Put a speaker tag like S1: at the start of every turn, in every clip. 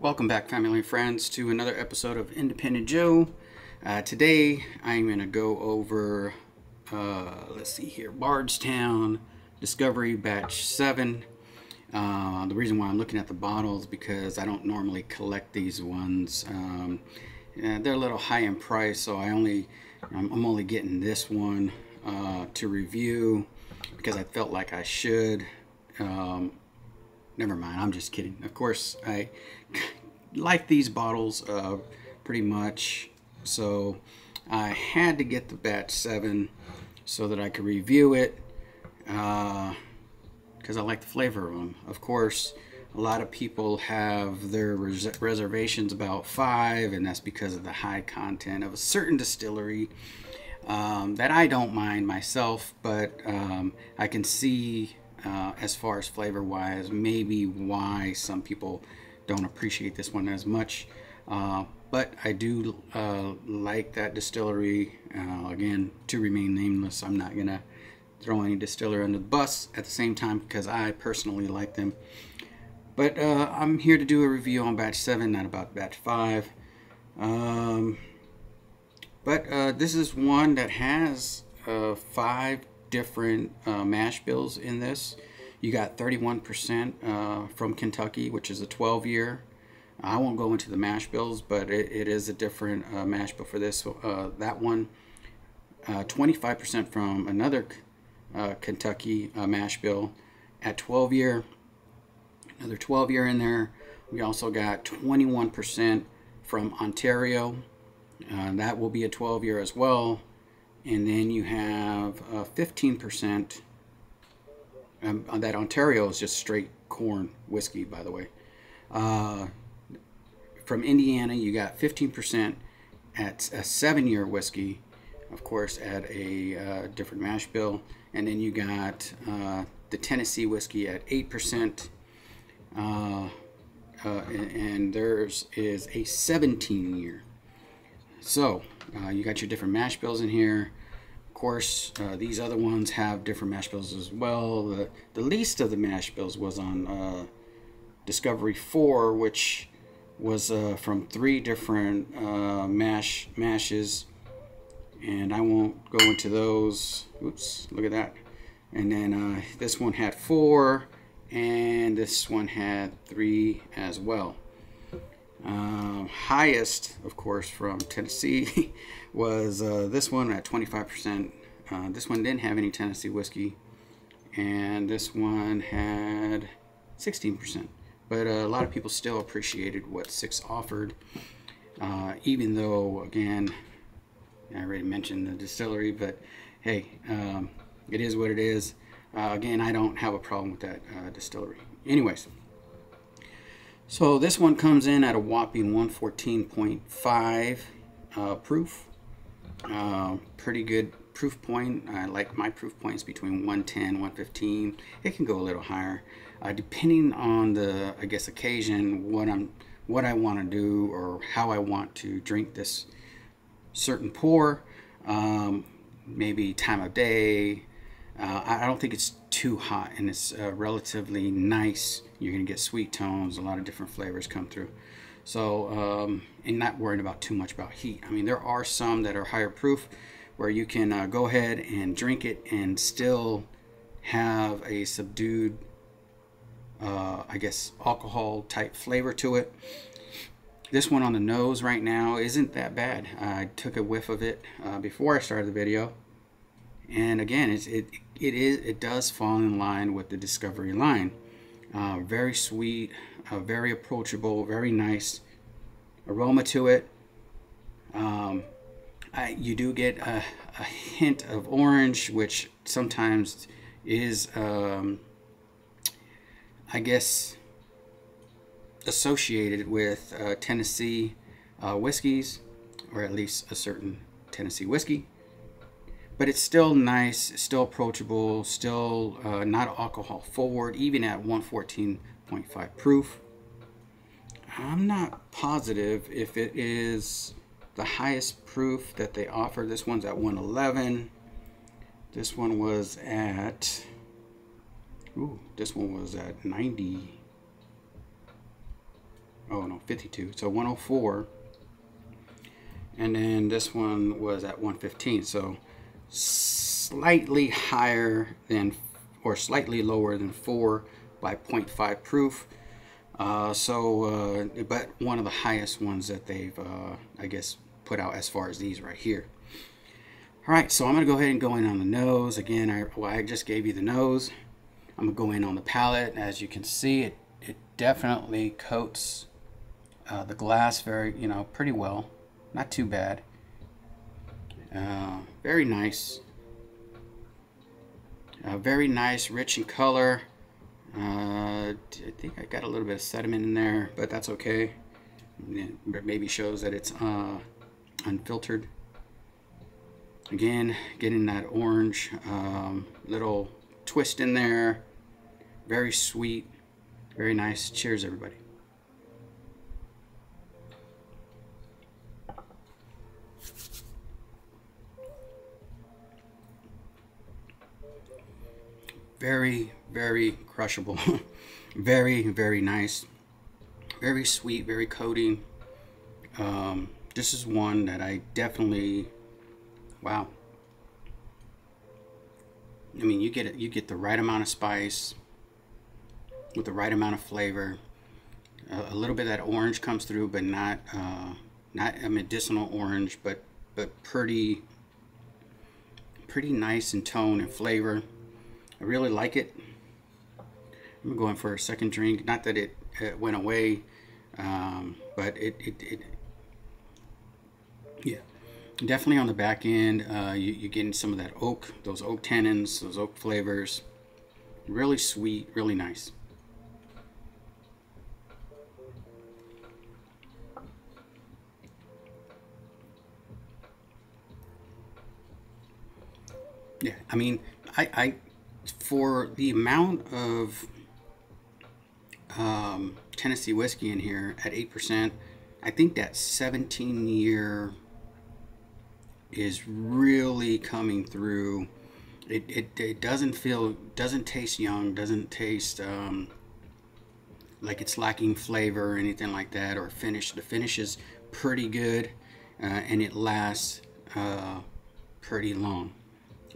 S1: Welcome back, family and friends, to another episode of Independent Joe. Uh, today, I'm going to go over, uh, let's see here, Bardstown Discovery Batch 7. Uh, the reason why I'm looking at the bottles because I don't normally collect these ones. Um, they're a little high in price, so I only, I'm, I'm only getting this one uh, to review because I felt like I should. Um, never mind, I'm just kidding. Of course, I like these bottles uh, pretty much, so I had to get the batch 7 so that I could review it because uh, I like the flavor of them. Of course, a lot of people have their res reservations about 5, and that's because of the high content of a certain distillery. Um, that I don't mind myself, but um, I can see uh, as far as flavor wise, maybe why some people don't appreciate this one as much. Uh, but I do uh, like that distillery. Uh, again, to remain nameless, I'm not gonna throw any distiller under the bus at the same time because I personally like them. But uh, I'm here to do a review on batch 7, not about batch 5. Um, but uh, this is one that has five different uh, mash bills in this. You got 31% uh, from Kentucky, which is a 12 year. I won't go into the mash bills, but it, it is a different uh, mash bill for this. Uh, that one, 25% uh, from another uh, Kentucky mash bill at 12 year. Another 12 year in there. We also got 21% from Ontario. that will be a 12 year as well and then you have 15% uh, um, that Ontario is just straight corn whiskey, by the way. Uh, from Indiana, you got 15% at a seven-year whiskey, of course, at a uh, different mash bill, and then you got uh, the Tennessee whiskey at 8%. Uh, uh, and, theirs is a 17 year. So you got your different mash bills in here. Course, uh, these other ones have different mash bills as well. The, the least of the mash bills was on uh, Discovery 4, which was uh, from three different uh, mash mashes. And I won't go into those. Oops, look at that. And then uh, this one had four, and this one had three as well. Uh, highest, of course, from Tennessee was uh, this one at 25%. Uh, this one didn't have any Tennessee whiskey, and this one had 16%. But uh, a lot of people still appreciated what Six offered, uh, even though, again, I already mentioned the distillery, but hey, um, it is what it is. Uh, again, I don't have a problem with that distillery. Anyways, so this one comes in at a whopping 114.5 uh, proof. Uh, pretty good proof point. I like my proof points between 110, 115. It can go a little higher, uh, depending on the, I guess, occasion, what I'm, what I want to do, or how I want to drink this certain pour. Um, maybe time of day. Uh, I don't think it's too hot and it's uh, relatively nice. You're to get sweet tones, a lot of different flavors come through. So, um, and not worrying about too much about heat. I mean, there are some that are higher proof where you can uh, go ahead and drink it and still have a subdued, uh, I guess, alcohol type flavor to it. This one on the nose right now isn't that bad. I took a whiff of it uh, before I started the video and again it's, it it is it does fall in line with the discovery line. Uh, very sweet uh, very approachable very nice aroma to it. Um, I, you do get a, a, hint of orange which sometimes is um, I guess associated with uh, Tennessee uh, whiskeys or at least a certain Tennessee whiskey but it's still nice, still approachable, still uh, not alcohol forward, even at 114.5 proof. I'm not positive if it is the highest proof that they offer. This one's at 111. This one was at, ooh, this one was at 90. Oh no, 152. So 104. And then this one was at 115. So slightly higher than, or slightly lower than 4 by 0.5 proof. Uh, so, uh, but one of the highest ones that they've, uh, I guess, put out as far as these right here. All right, so I'm gonna go ahead and go in on the nose. Again, I, well, I just gave you the nose. I'm gonna go in on the palate. As you can see, it, it definitely coats uh, the glass very, you know, pretty well. Not too bad. Uh, very nice. Uh, very nice, rich in color. Uh, I think I got a little bit of sediment in there, but that's okay. It maybe shows that it's uh, unfiltered. Again, getting that orange um, little twist in there. Very sweet, very nice. Cheers, everybody. Very, very crushable. very, very nice. Very sweet, very coating. Um, this is one that I definitely, wow. I mean, you get it. You get the right amount of spice with the right amount of flavor. a little bit of that orange comes through, but not uh, not a medicinal orange, but but pretty pretty nice in tone and flavor. I really like it. I'm going for a second drink. Not that it, it went away, um, but it, it, it, yeah, definitely on the back end, uh, you, you're getting some of that oak, those oak tannins, those oak flavors. Really sweet, really nice. Yeah, I mean, I, I for the amount of um, Tennessee whiskey in here at 8%, I think that 17 year is really coming through. It, it, it doesn't feel, doesn't taste young, doesn't taste um, like it's lacking flavor or anything like that or finish. The finish is pretty good uh, and it lasts uh, pretty long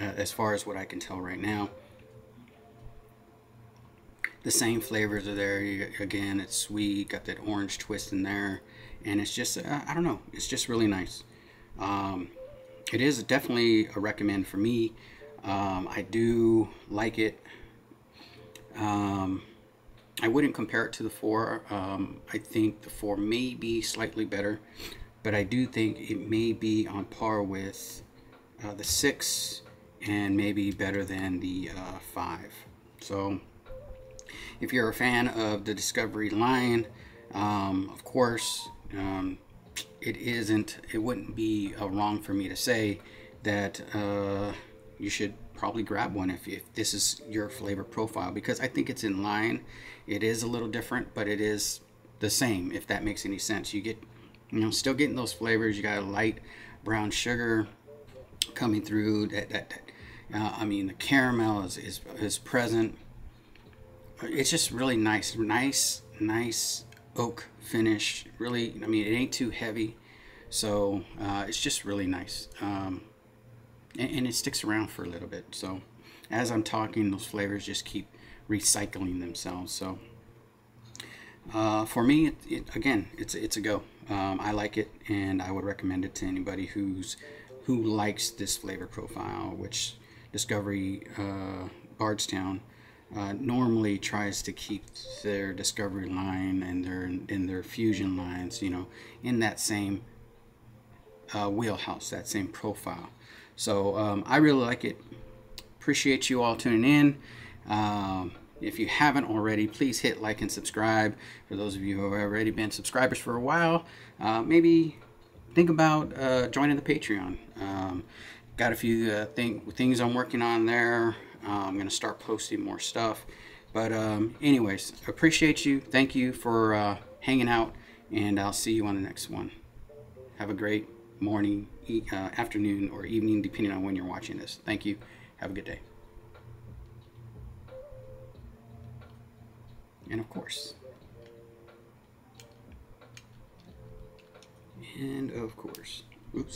S1: uh, as far as what I can tell right now the same flavors are there. Again, it's sweet, got that orange twist in there, and it's just, uh, I don't know, it's just really nice. Um, it is definitely a recommend for me. Um, I do like it. Um, I wouldn't compare it to the four. Um, I think the four may be slightly better, but I do think it may be on par with uh, the six and maybe better than the uh, five. So if you're a fan of the Discovery line, um, of course, um, it isn't, it wouldn't be uh, wrong for me to say that uh, you should probably grab one if, if this is your flavor profile because I think it's in line. It is a little different, but it is the same if that makes any sense. You get, you know, still getting those flavors. You got a light brown sugar coming through. That, that, uh, I mean, the caramel is, is, is present it's just really nice nice nice oak finish. Really I mean it ain't too heavy so uh, it's just really nice. Um, and, and, it sticks around for a little bit so as I'm talking those flavors just keep recycling themselves so. Uh, for me it, it, again it's it's a go. Um, I like it and I would recommend it to anybody who's who likes this flavor profile which Discovery uh, Bardstown uh, normally tries to keep their discovery line and their in their fusion lines, you know, in that same uh, wheelhouse, that same profile. So um, I really like it. Appreciate you all tuning in. Um, if you haven't already, please hit like and subscribe. For those of you who have already been subscribers for a while, uh, maybe think about uh, joining the Patreon. Um, got a few uh, thing, things I'm working on there. Uh, I'm going to start posting more stuff. But um, anyways, appreciate you. Thank you for uh, hanging out, and I'll see you on the next one. Have a great morning, e uh, afternoon, or evening, depending on when you're watching this. Thank you. Have a good day. And of course, And of course, oops.